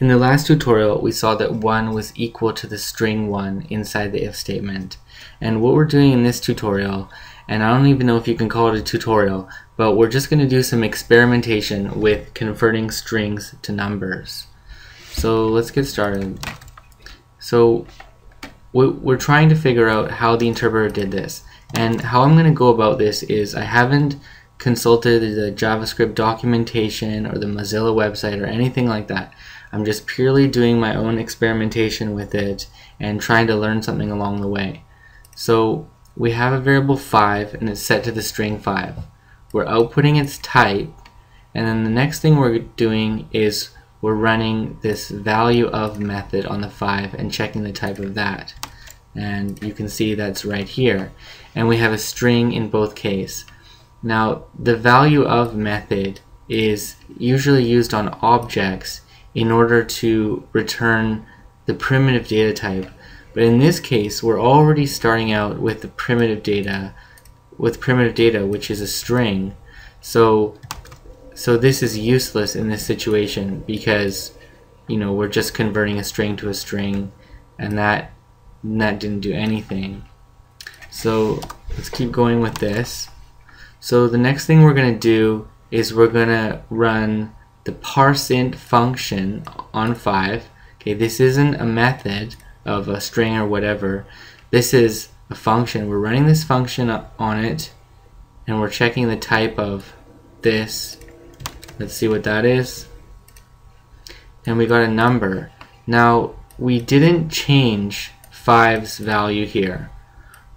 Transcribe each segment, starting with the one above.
In the last tutorial, we saw that 1 was equal to the string 1 inside the if statement. And what we're doing in this tutorial, and I don't even know if you can call it a tutorial, but we're just going to do some experimentation with converting strings to numbers. So let's get started. So we're trying to figure out how the interpreter did this. And how I'm going to go about this is I haven't consulted the JavaScript documentation or the Mozilla website or anything like that. I'm just purely doing my own experimentation with it and trying to learn something along the way. So we have a variable 5 and it's set to the string 5. We're outputting its type and then the next thing we're doing is we're running this value of method on the 5 and checking the type of that. And you can see that's right here. And we have a string in both case. Now the value of method is usually used on objects in order to return the primitive data type. But in this case, we're already starting out with the primitive data, with primitive data, which is a string. So, so this is useless in this situation because, you know, we're just converting a string to a string, and that that didn't do anything. So let's keep going with this. So the next thing we're going to do is we're going to run the parseInt function on 5. Okay, this isn't a method of a string or whatever. This is a function. We're running this function on it and we're checking the type of this. Let's see what that is. And we got a number. Now, we didn't change 5's value here.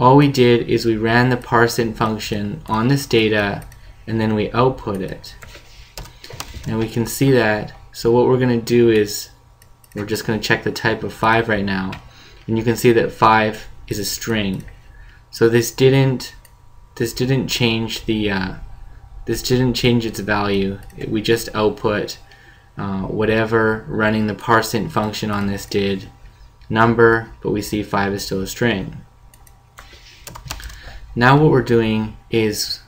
All we did is we ran the parseInt function on this data and then we output it and we can see that. So what we're going to do is we're just going to check the type of 5 right now. And you can see that 5 is a string. So this didn't this didn't change the uh, this didn't change its value. It, we just output uh, whatever running the parseInt function on this did number but we see 5 is still a string. Now what we're doing is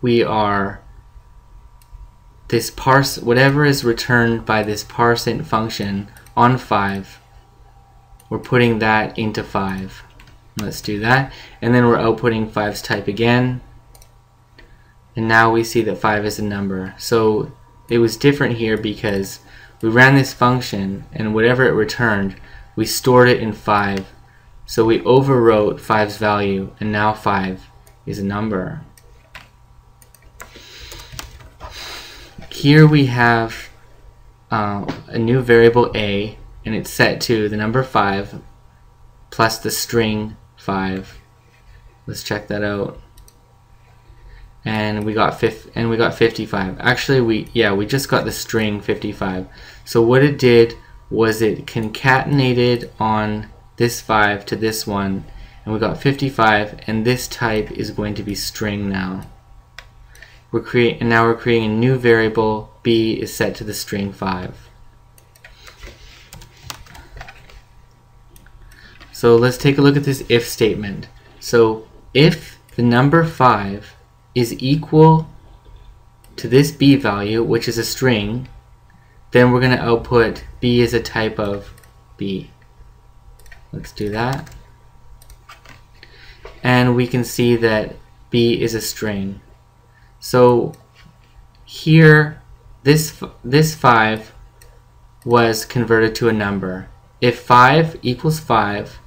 we are this parse whatever is returned by this parseInt function on 5 we're putting that into 5 let's do that. And then we're outputting 5's type again. And now we see that 5 is a number. So it was different here because we ran this function and whatever it returned we stored it in 5 so we overwrote 5's value and now 5 is a number Here we have uh, a new variable a and it's set to the number 5 plus the string 5. Let's check that out. And we got fifth and we got 55. Actually we yeah, we just got the string 55. So what it did was it concatenated on this 5 to this one and we got 55 and this type is going to be string now we're create and now we're creating a new variable b is set to the string 5 so let's take a look at this if statement. So if the number 5 is equal to this b value which is a string then we're going to output b as a type of b. Let's do that. And we can see that b is a string so here, this, this 5 was converted to a number. If 5 equals 5,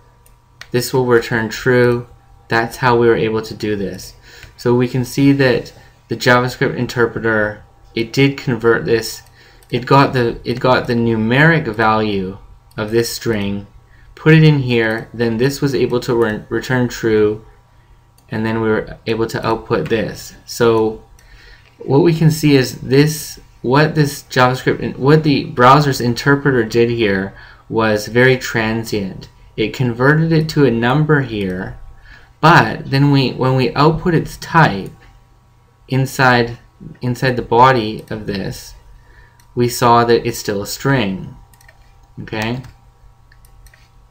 this will return true. That's how we were able to do this. So we can see that the JavaScript interpreter, it did convert this. It got the it got the numeric value of this string, put it in here, then this was able to re return true, and then we were able to output this. So what we can see is this, what this JavaScript, what the browser's interpreter did here was very transient. It converted it to a number here, but then we, when we output its type inside, inside the body of this, we saw that it's still a string. Okay?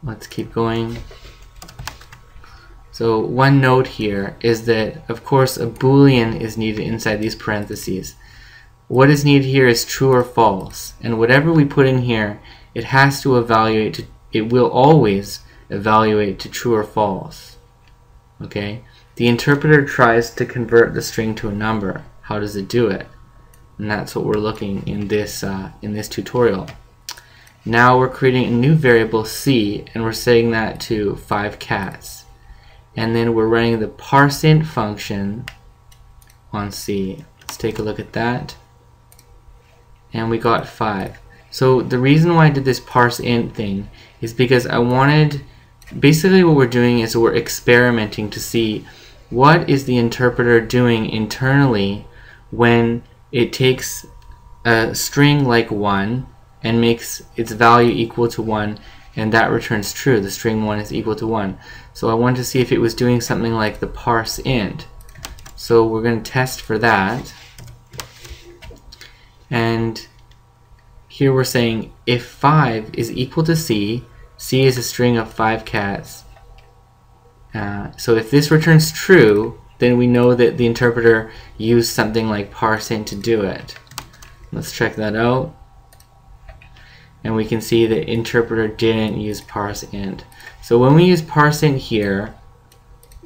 Let's keep going. So one note here is that of course a boolean is needed inside these parentheses. What is needed here is true or false and whatever we put in here it has to evaluate, to, it will always evaluate to true or false. Okay? The interpreter tries to convert the string to a number. How does it do it? And that's what we're looking in this, uh, in this tutorial. Now we're creating a new variable c and we're setting that to 5 cats. And then we're running the parseInt function on c. Let's take a look at that. And we got 5. So the reason why I did this parseInt thing is because I wanted, basically what we're doing is we're experimenting to see what is the interpreter doing internally when it takes a string like 1 and makes its value equal to 1 and that returns true. The string 1 is equal to 1. So I wanted to see if it was doing something like the parse int. So we're going to test for that. And here we're saying if 5 is equal to c, c is a string of 5 cats. Uh, so if this returns true, then we know that the interpreter used something like parseInt to do it. Let's check that out and we can see the interpreter didn't use parseInt. So when we use parseInt here,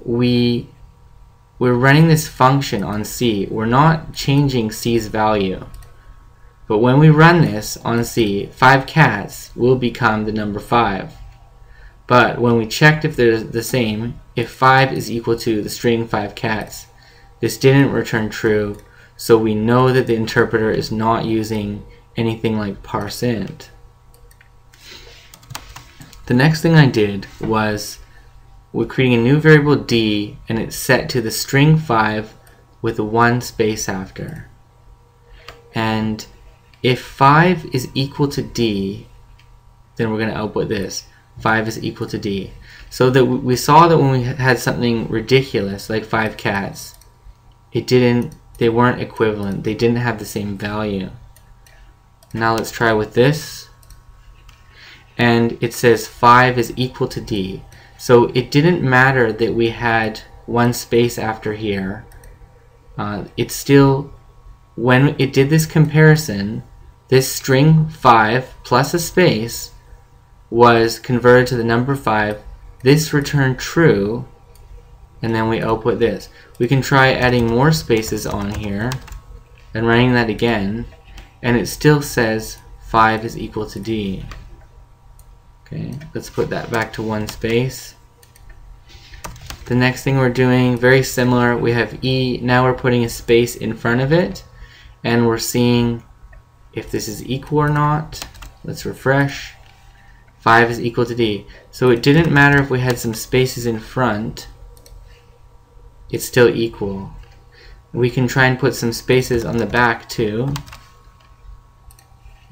we we're running this function on C. We're not changing C's value. But when we run this on C, 5 cats will become the number 5. But when we checked if they're the same, if 5 is equal to the string 5 cats, this didn't return true, so we know that the interpreter is not using anything like parseInt. The next thing I did was we're creating a new variable d and it's set to the string 5 with one space after. And if 5 is equal to d, then we're going to output this. 5 is equal to d. So that we saw that when we had something ridiculous like 5 cats, it didn't, they weren't equivalent. They didn't have the same value. Now let's try with this and it says 5 is equal to D. So it didn't matter that we had one space after here. Uh, it still, when it did this comparison, this string 5 plus a space was converted to the number 5. This returned true, and then we output this. We can try adding more spaces on here and running that again, and it still says 5 is equal to D. Okay, let's put that back to one space. The next thing we're doing, very similar, we have E, now we're putting a space in front of it, and we're seeing if this is equal or not. Let's refresh. 5 is equal to D. So it didn't matter if we had some spaces in front, it's still equal. We can try and put some spaces on the back too,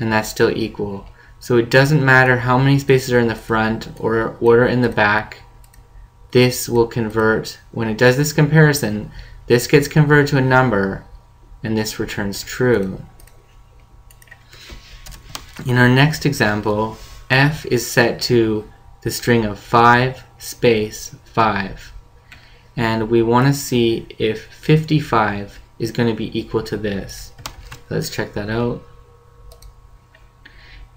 and that's still equal. So it doesn't matter how many spaces are in the front or are in the back. This will convert, when it does this comparison, this gets converted to a number and this returns true. In our next example, f is set to the string of 5 space 5. And we want to see if 55 is going to be equal to this. Let's check that out.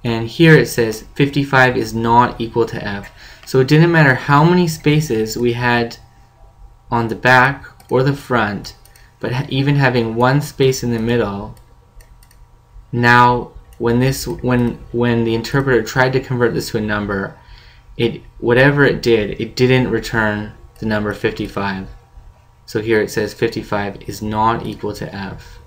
And here it says 55 is not equal to f. So it didn't matter how many spaces we had on the back or the front, but even having one space in the middle, now when this when when the interpreter tried to convert this to a number, it whatever it did, it didn't return the number 55. So here it says 55 is not equal to f.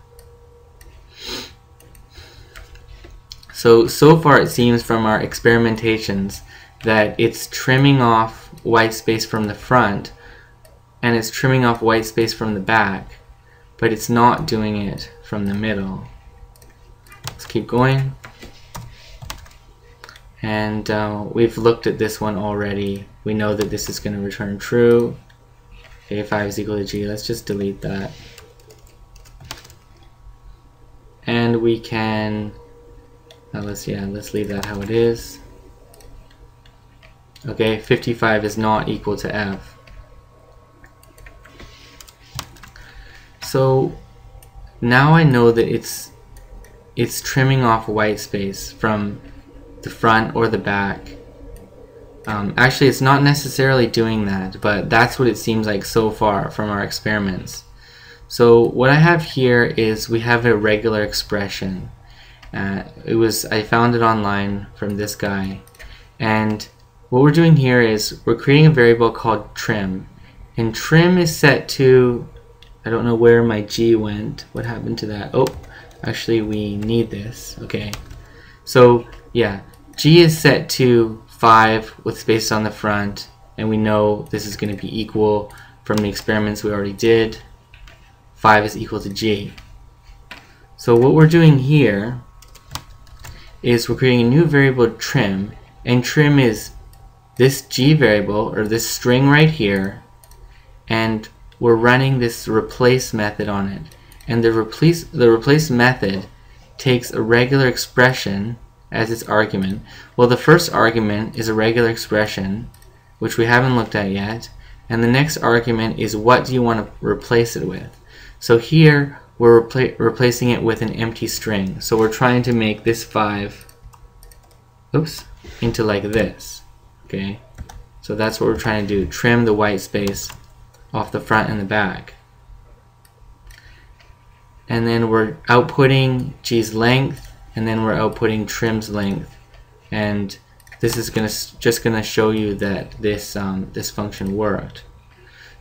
So, so far it seems from our experimentations that it's trimming off white space from the front and it's trimming off white space from the back, but it's not doing it from the middle. Let's keep going. And uh, we've looked at this one already. We know that this is going to return true. A5 is equal to G. Let's just delete that. And we can let's yeah, let's leave that how it is. Okay, 55 is not equal to f. So now I know that it's it's trimming off white space from the the front or the back. Um, actually, it's not necessarily doing that, but that's what it seems like so far from our experiments. So what I have here is we have a regular expression. Uh, it was I found it online from this guy, and what we're doing here is we're creating a variable called trim, and trim is set to I don't know where my G went. What happened to that? Oh, actually we need this. Okay, so yeah, G is set to 5 with space on the front, and we know this is going to be equal from the experiments we already did. 5 is equal to G. So what we're doing here is we're creating a new variable trim, and trim is this G variable, or this string right here, and we're running this replace method on it. And the replace, the replace method takes a regular expression as its argument. Well, the first argument is a regular expression, which we haven't looked at yet, and the next argument is what do you want to replace it with. So here, we're repla replacing it with an empty string. So we're trying to make this 5 oops, into like this. Okay, so that's what we're trying to do, trim the white space off the front and the back. And then we're outputting G's length and then we're outputting trim's length and this is gonna just gonna show you that this um, this function worked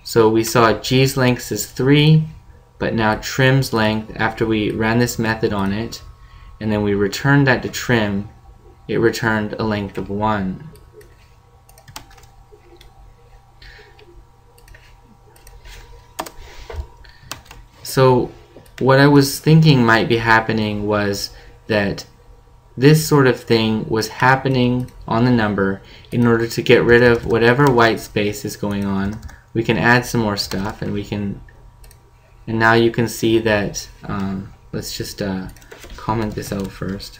so we saw G's length is 3 but now trim's length after we ran this method on it and then we returned that to trim it returned a length of 1 so what I was thinking might be happening was that this sort of thing was happening on the number in order to get rid of whatever white space is going on. We can add some more stuff and we can, and now you can see that, um, let's just uh, comment this out first.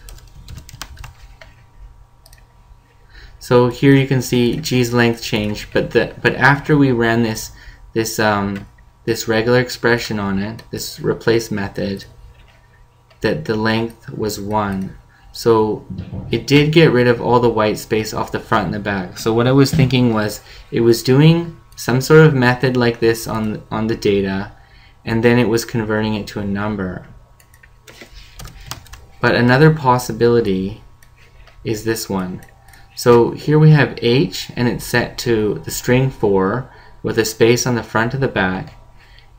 So here you can see G's length change, but the, but after we ran this this um, this regular expression on it, this replace method, that the length was 1. So it did get rid of all the white space off the front and the back. So what I was thinking was it was doing some sort of method like this on, on the data and then it was converting it to a number. But another possibility is this one. So here we have h and it's set to the string 4 with a space on the front of the back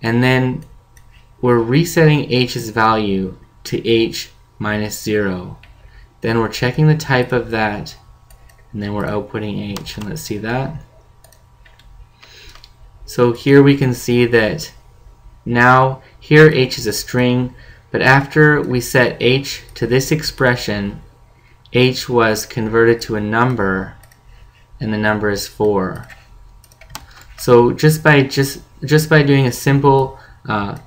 and then we're resetting h's value to h minus 0. Then we're checking the type of that, and then we're outputting h. And let's see that. So here we can see that now here h is a string, but after we set h to this expression, h was converted to a number, and the number is 4. So just by just just by doing a simple uh,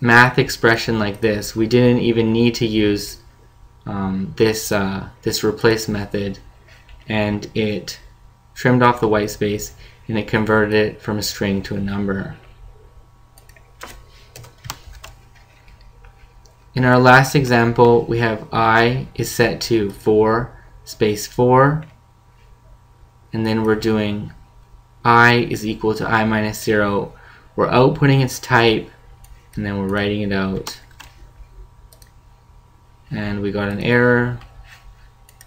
math expression like this, we didn't even need to use um, this, uh, this replace method and it trimmed off the white space and it converted it from a string to a number. In our last example, we have i is set to 4 space 4 and then we're doing i is equal to i minus 0. We're outputting its type and then we're writing it out. And we got an error.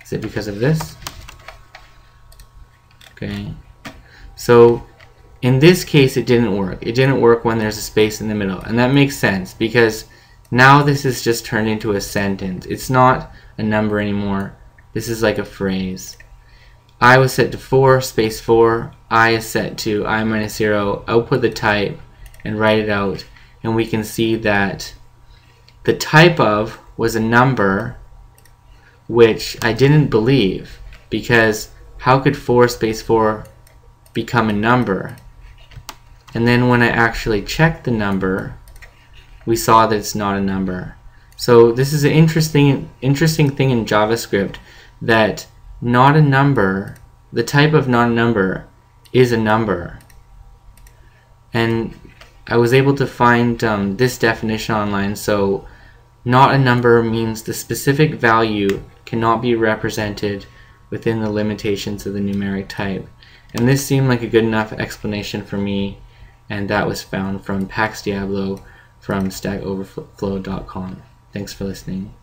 Is it because of this? Okay. So in this case it didn't work. It didn't work when there's a space in the middle. And that makes sense because now this is just turned into a sentence. It's not a number anymore. This is like a phrase. I was set to 4 space 4 I is set to I minus 0 output the type and write it out and we can see that the type of was a number which I didn't believe because how could 4 space 4 become a number? And then when I actually checked the number, we saw that it's not a number. So this is an interesting, interesting thing in JavaScript that not a number, the type of not a number is a number. And I was able to find um, this definition online. So not a number means the specific value cannot be represented within the limitations of the numeric type. And this seemed like a good enough explanation for me, and that was found from Pax Diablo from stackoverflow.com. Thanks for listening.